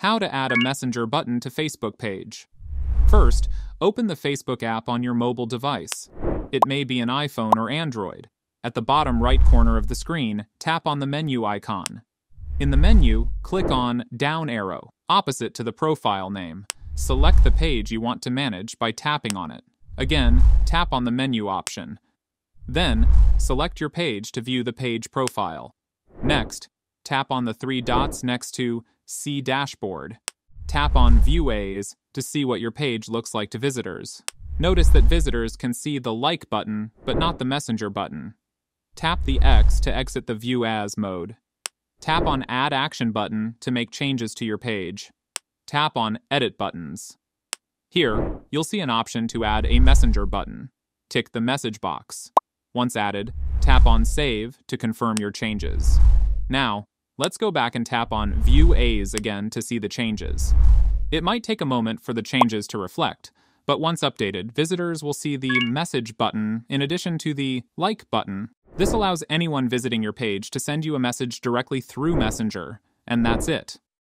How to add a Messenger button to Facebook page. First, open the Facebook app on your mobile device. It may be an iPhone or Android. At the bottom right corner of the screen, tap on the menu icon. In the menu, click on down arrow, opposite to the profile name. Select the page you want to manage by tapping on it. Again, tap on the menu option. Then, select your page to view the page profile. Next, tap on the three dots next to See Dashboard. Tap on View As to see what your page looks like to visitors. Notice that visitors can see the Like button, but not the Messenger button. Tap the X to exit the View As mode. Tap on Add Action button to make changes to your page. Tap on Edit buttons. Here, you'll see an option to add a Messenger button. Tick the message box. Once added, tap on Save to confirm your changes. Now, let's go back and tap on View As again to see the changes. It might take a moment for the changes to reflect, but once updated, visitors will see the Message button in addition to the Like button. This allows anyone visiting your page to send you a message directly through Messenger, and that's it.